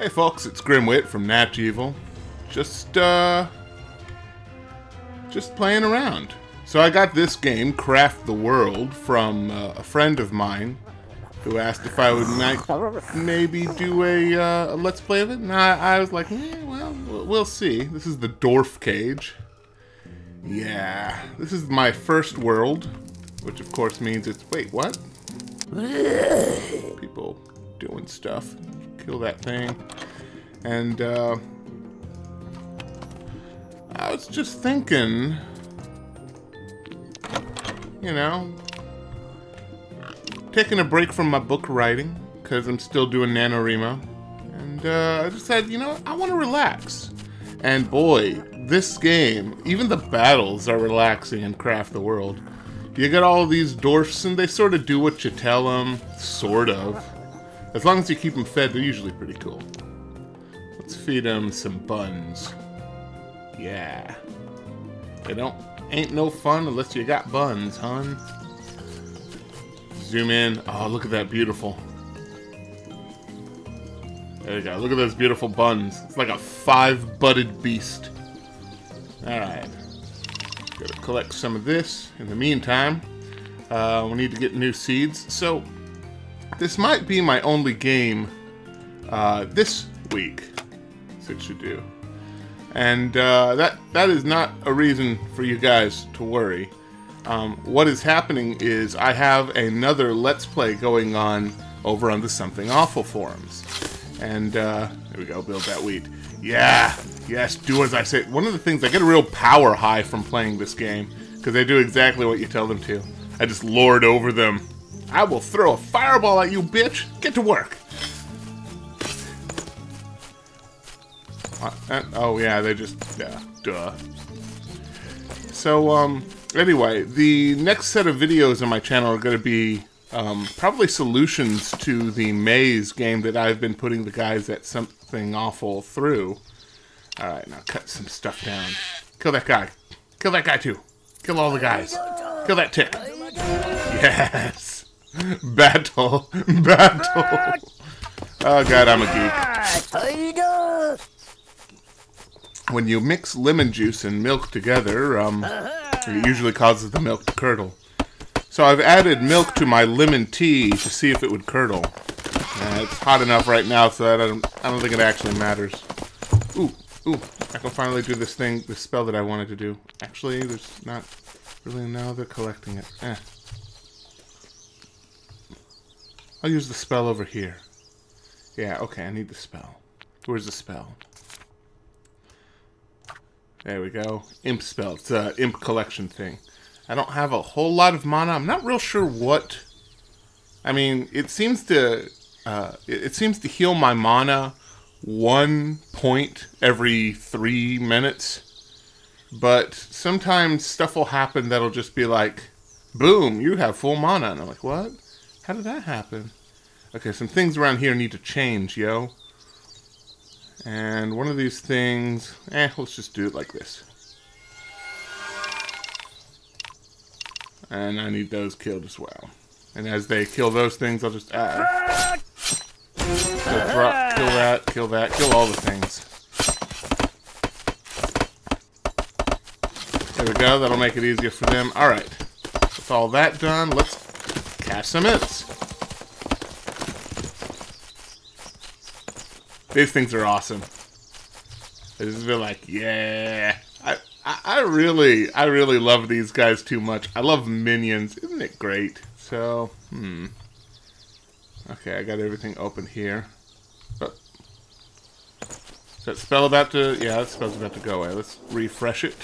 Hey folks, it's Grimwit from NatchEvil. Just, uh... Just playing around. So I got this game, Craft the World, from uh, a friend of mine who asked if I would might maybe do a, uh, a Let's Play of it. And I, I was like, eh, well, we'll see. This is the Dwarf Cage. Yeah, this is my first world, which of course means it's... Wait, what? People doing stuff. Kill that thing. And, uh... I was just thinking... You know... Taking a break from my book writing, because I'm still doing NaNoWriMo. And, uh, I just said, you know, I want to relax. And boy, this game, even the battles are relaxing in Craft the World. You get all these dwarfs, and they sort of do what you tell them, sort of. As long as you keep them fed, they're usually pretty cool. Let's feed them some buns. Yeah. They don't ain't no fun unless you got buns, hun. Zoom in. Oh, look at that beautiful. There you go. Look at those beautiful buns. It's like a five-butted beast. Alright. Gotta collect some of this. In the meantime, uh, we need to get new seeds. So, this might be my only game uh, this week. It should do. And uh, that that is not a reason for you guys to worry. Um, what is happening is I have another Let's Play going on over on the Something Awful forums. And uh, there we go, build that wheat. Yeah, yes, do as I say. One of the things, I get a real power high from playing this game, because they do exactly what you tell them to. I just lord over them. I will throw a fireball at you, bitch! Get to work! Uh, oh, yeah, they just, yeah, duh. So, um, anyway, the next set of videos on my channel are going to be um, probably solutions to the maze game that I've been putting the guys at something awful through. Alright, now cut some stuff down. Kill that guy. Kill that guy too. Kill all the guys. Kill that tick. Yes! Battle. Battle. Oh god, I'm a geek. When you mix lemon juice and milk together, um, it usually causes the milk to curdle. So I've added milk to my lemon tea to see if it would curdle. Uh, it's hot enough right now so I don't, I don't think it actually matters. Ooh, ooh, I can finally do this thing, this spell that I wanted to do. Actually, there's not really, now they're collecting it. Eh. I'll use the spell over here. Yeah, okay, I need the spell. Where's the spell? There we go. Imp spell. It's a imp collection thing. I don't have a whole lot of mana. I'm not real sure what... I mean, it seems to... Uh, it, it seems to heal my mana one point every three minutes. But sometimes stuff will happen that'll just be like, boom, you have full mana. And I'm like, what? How did that happen? Okay, some things around here need to change, yo. And one of these things, eh, let's just do it like this. And I need those killed as well. And as they kill those things, I'll just add. So drop, kill that, kill that, kill all the things. There we go, that'll make it easier for them. Alright, with all that done, let's catch some imps. These things are awesome. They just feel like, yeah. I, I, I really, I really love these guys too much. I love minions. Isn't it great? So, hmm. Okay, I got everything open here. But, is that spell about to... Yeah, that spell's about to go away. Let's refresh it.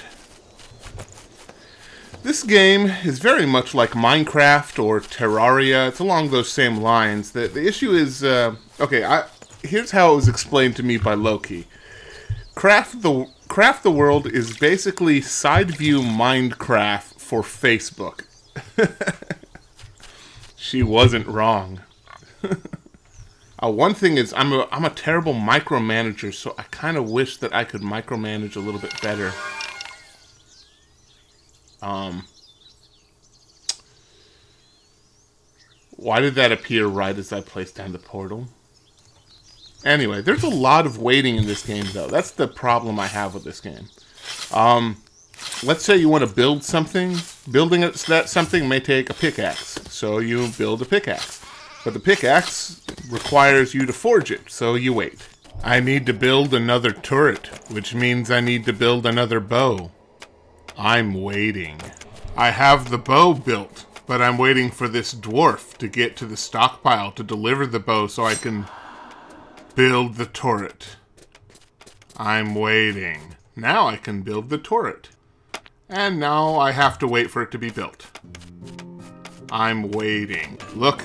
This game is very much like Minecraft or Terraria. It's along those same lines. The, the issue is... Uh, okay, I, here's how it was explained to me by Loki. Craft the Craft the World is basically side view Minecraft for Facebook. she wasn't wrong. uh, one thing is, I'm a I'm a terrible micromanager, so I kind of wish that I could micromanage a little bit better. Um. Why did that appear right as I placed down the portal? Anyway, there's a lot of waiting in this game, though. That's the problem I have with this game. Um, let's say you want to build something. Building that something may take a pickaxe, so you build a pickaxe. But the pickaxe requires you to forge it, so you wait. I need to build another turret, which means I need to build another bow. I'm waiting. I have the bow built, but I'm waiting for this dwarf to get to the stockpile to deliver the bow so I can build the turret. I'm waiting. Now I can build the turret. And now I have to wait for it to be built. I'm waiting. Look,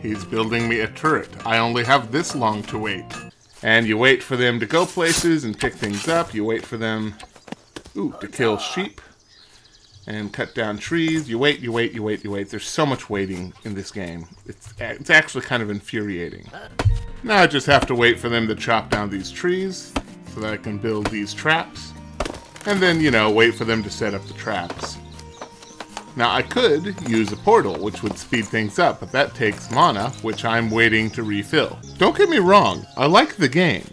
he's building me a turret. I only have this long to wait. And you wait for them to go places and pick things up. You wait for them, ooh, to kill sheep and cut down trees. You wait, you wait, you wait, you wait. There's so much waiting in this game. It's, it's actually kind of infuriating. Now I just have to wait for them to chop down these trees so that I can build these traps. And then, you know, wait for them to set up the traps. Now I could use a portal, which would speed things up, but that takes mana, which I'm waiting to refill. Don't get me wrong, I like the game.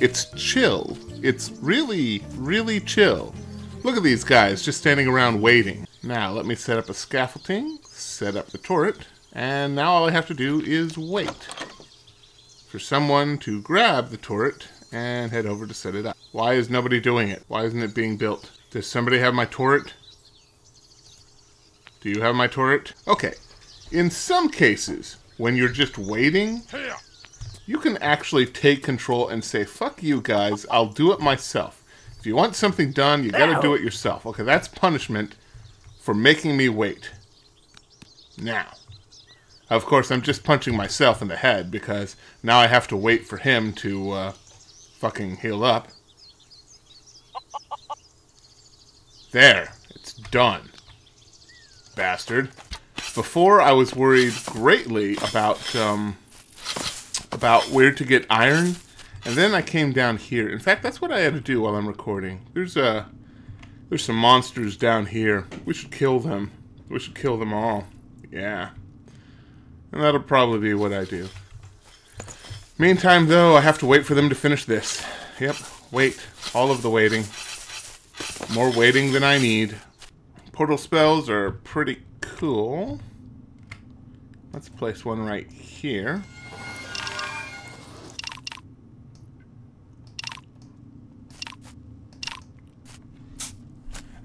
It's chill. It's really, really chill. Look at these guys just standing around waiting. Now let me set up a scaffolding, set up the turret, and now all I have to do is wait for someone to grab the turret and head over to set it up. Why is nobody doing it? Why isn't it being built? Does somebody have my turret? Do you have my turret? Okay. In some cases, when you're just waiting, you can actually take control and say, fuck you guys, I'll do it myself. If you want something done, you gotta do it yourself. Okay, that's punishment for making me wait. Now, of course, I'm just punching myself in the head because now I have to wait for him to uh, fucking heal up. There, it's done. Bastard. Before, I was worried greatly about um, about where to get iron and then I came down here. In fact, that's what I had to do while I'm recording. There's a uh, there's some monsters down here. We should kill them. We should kill them all. Yeah. And that'll probably be what I do. Meantime, though, I have to wait for them to finish this. Yep, wait. All of the waiting. More waiting than I need. Portal spells are pretty cool. Let's place one right here.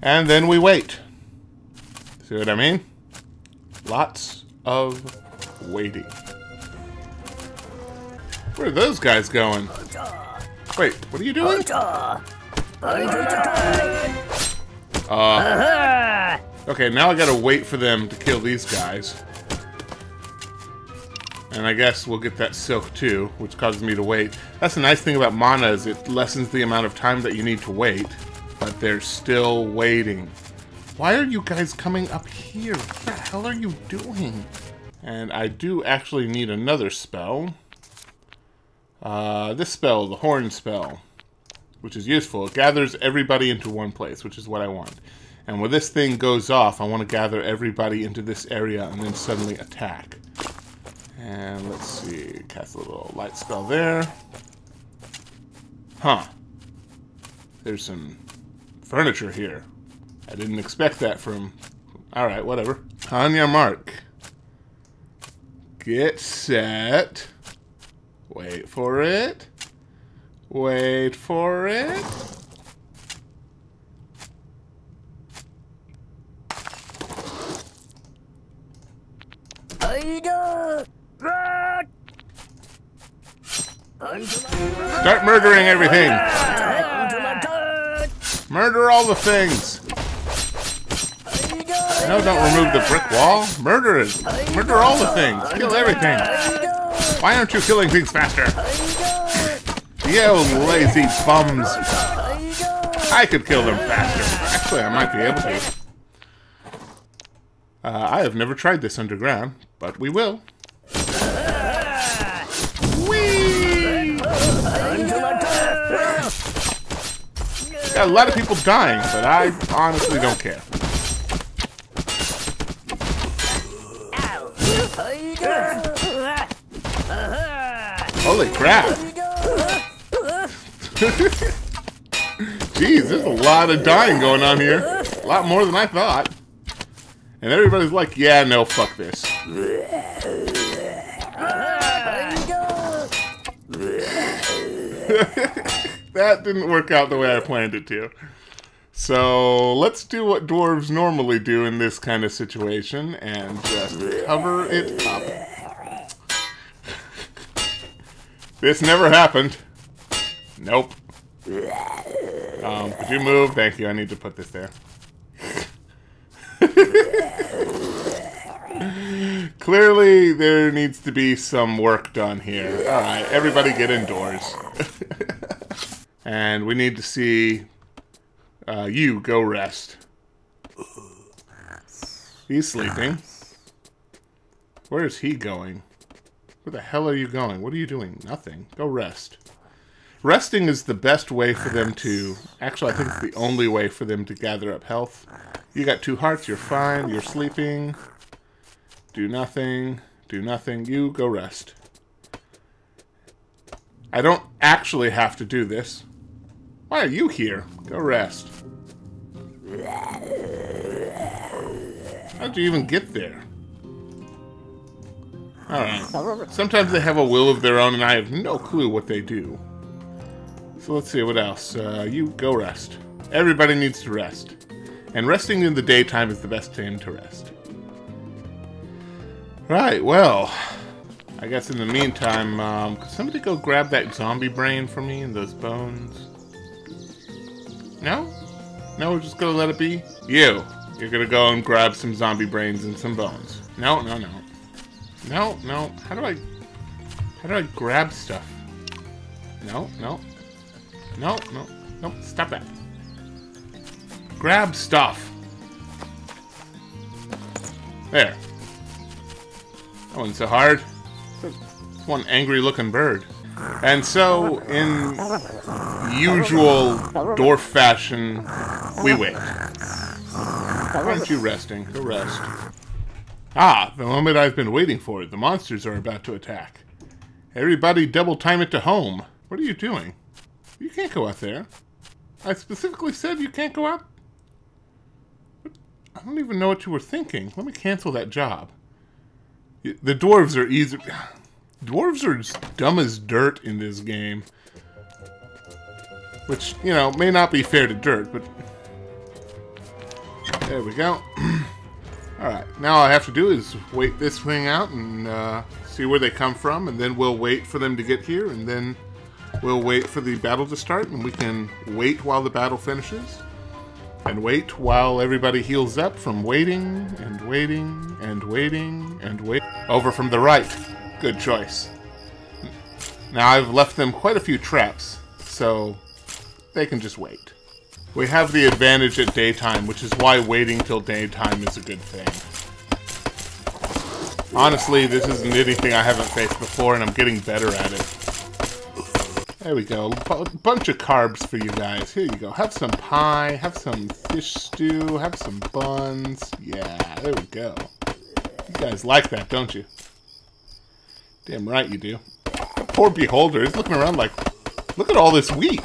And then we wait. See what I mean? Lots of waiting. Where are those guys going? Wait, what are you doing? Uh, okay, now I gotta wait for them to kill these guys. And I guess we'll get that silk too, which causes me to wait. That's the nice thing about mana is it lessens the amount of time that you need to wait but they're still waiting. Why are you guys coming up here? What the hell are you doing? And I do actually need another spell. Uh, this spell, the Horn spell, which is useful. It gathers everybody into one place, which is what I want. And when this thing goes off, I want to gather everybody into this area and then suddenly attack. And let's see, cast a little light spell there. Huh. There's some furniture here. I didn't expect that from... Alright, whatever. On your mark. Get set. Wait for it. Wait for it. Start murdering everything. Murder all the things. No, don't remove the brick wall. Murder it. Murder all the things. Kill everything. Why aren't you killing things faster? You lazy bums. I could kill them faster. Actually, I might be able to. Uh, I have never tried this underground, but we will. A lot of people dying, but I honestly don't care. Holy crap! Jeez, there's a lot of dying going on here. A lot more than I thought. And everybody's like, yeah, no, fuck this. that didn't work out the way I planned it to. So let's do what dwarves normally do in this kind of situation and just cover it up. this never happened. Nope. Um, could you move? Thank you. I need to put this there. Clearly, there needs to be some work done here. Alright, everybody get indoors. and we need to see uh, you go rest. He's sleeping. Where is he going? Where the hell are you going? What are you doing? Nothing. Go rest. Resting is the best way for them to... Actually, I think it's the only way for them to gather up health. You got two hearts, you're fine, you're sleeping. Do nothing, do nothing. You go rest. I don't actually have to do this. Why are you here? Go rest. How'd you even get there? Alright. Sometimes they have a will of their own and I have no clue what they do. So let's see, what else? Uh, you go rest. Everybody needs to rest. And resting in the daytime is the best time to rest. Right, well, I guess in the meantime, um, could somebody go grab that zombie brain for me and those bones? No? No, we're just gonna let it be? You, you're gonna go and grab some zombie brains and some bones. No, no, no. No, no, how do I, how do I grab stuff? No, no, no, no, no, stop that. Grab stuff. There. That wasn't so hard. It's one angry looking bird. And so, in usual dwarf fashion, we wait. Aren't you resting? Go rest. Ah, the moment I've been waiting for. The monsters are about to attack. Everybody double time it to home. What are you doing? You can't go out there. I specifically said you can't go out. I don't even know what you were thinking. Let me cancel that job. The dwarves are easy. Dwarves are as dumb as dirt in this game. Which, you know, may not be fair to dirt, but... There we go. Alright, now all I have to do is wait this thing out and uh, see where they come from, and then we'll wait for them to get here, and then we'll wait for the battle to start, and we can wait while the battle finishes and wait while everybody heals up from waiting and waiting and waiting and wait. Over from the right. Good choice. Now I've left them quite a few traps, so they can just wait. We have the advantage at daytime, which is why waiting till daytime is a good thing. Honestly, this isn't anything I haven't faced before, and I'm getting better at it. There we go. A bunch of carbs for you guys. Here you go. Have some pie, have some fish stew, have some buns. Yeah, there we go. You guys like that, don't you? Damn right you do. Poor beholder is looking around like, look at all this wheat.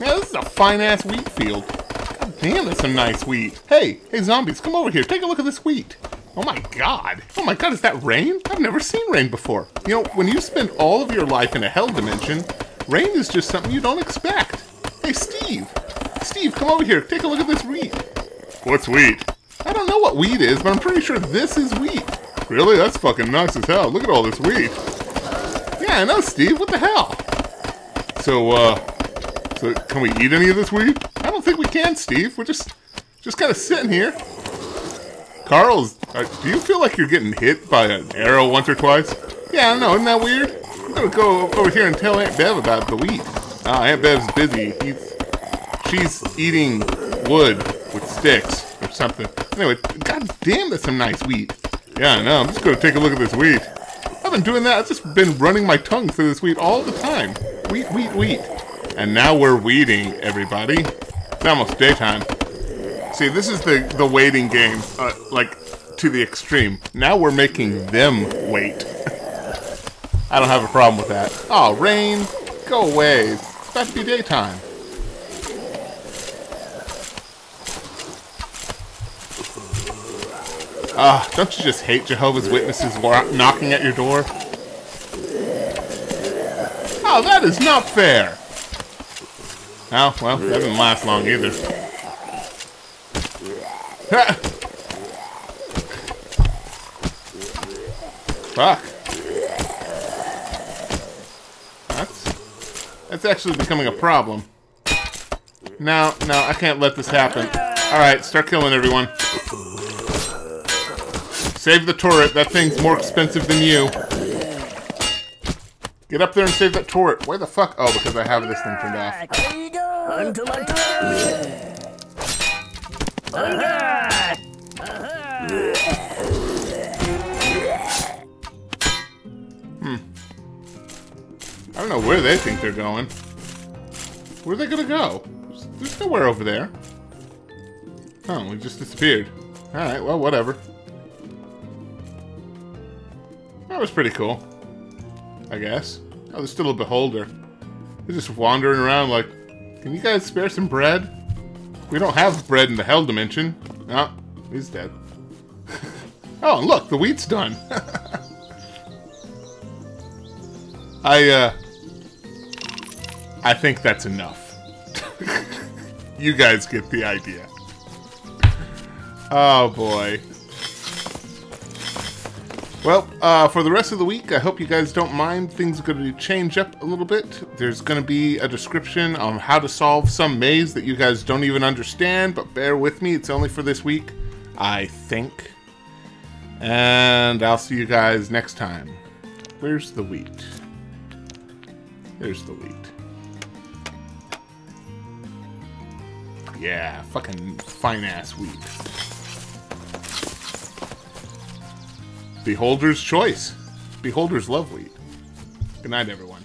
Yeah, this is a fine-ass wheat field. God damn, that's some nice wheat. Hey, hey zombies, come over here. Take a look at this wheat. Oh my god. Oh my god, is that rain? I've never seen rain before. You know, when you spend all of your life in a hell dimension, Rain is just something you don't expect. Hey, Steve. Steve, come over here. Take a look at this wheat. What's wheat? I don't know what wheat is, but I'm pretty sure this is wheat. Really? That's fucking nice as hell. Look at all this wheat. Yeah, I know, Steve. What the hell? So, uh, so can we eat any of this wheat? I don't think we can, Steve. We're just, just kind of sitting here. Carl's, uh, do you feel like you're getting hit by an arrow once or twice? Yeah, I know. Isn't that weird? I'm gonna go over here and tell Aunt Bev about the wheat. Ah, Aunt Bev's busy. He's, she's eating wood with sticks or something. Anyway, god damn, that's some nice wheat. Yeah, I know. I'm just gonna take a look at this wheat. I've been doing that. I've just been running my tongue through this wheat all the time. Wheat, wheat, wheat. And now we're weeding, everybody. It's almost daytime. See, this is the, the waiting game, uh, like, to the extreme. Now we're making them wait. I don't have a problem with that. Oh, rain, go away. It's about to be daytime? Ah, don't you just hate Jehovah's Witnesses knocking at your door? Oh, that is not fair! Oh, well, that didn't last long either. Fuck. That's... That's actually becoming a problem. No, no, I can't let this happen. Alright, start killing everyone. Save the turret. That thing's more expensive than you. Get up there and save that turret. Where the fuck? Oh, because I have this thing turned off. Hmm. I don't know where they think they're going. Where are they gonna go? There's nowhere over there. Oh, we just disappeared. Alright, well, whatever. That was pretty cool. I guess. Oh, there's still a beholder. They're just wandering around like, can you guys spare some bread? We don't have bread in the hell dimension. Oh, he's dead. oh, look, the wheat's done. I, uh... I think that's enough. you guys get the idea. Oh, boy. Well, uh, for the rest of the week, I hope you guys don't mind. Things are going to change up a little bit. There's going to be a description on how to solve some maze that you guys don't even understand, but bear with me. It's only for this week, I think. And I'll see you guys next time. Where's the wheat? There's the wheat. Yeah, fucking fine-ass wheat. Beholder's choice. Beholders love wheat. Good night, everyone.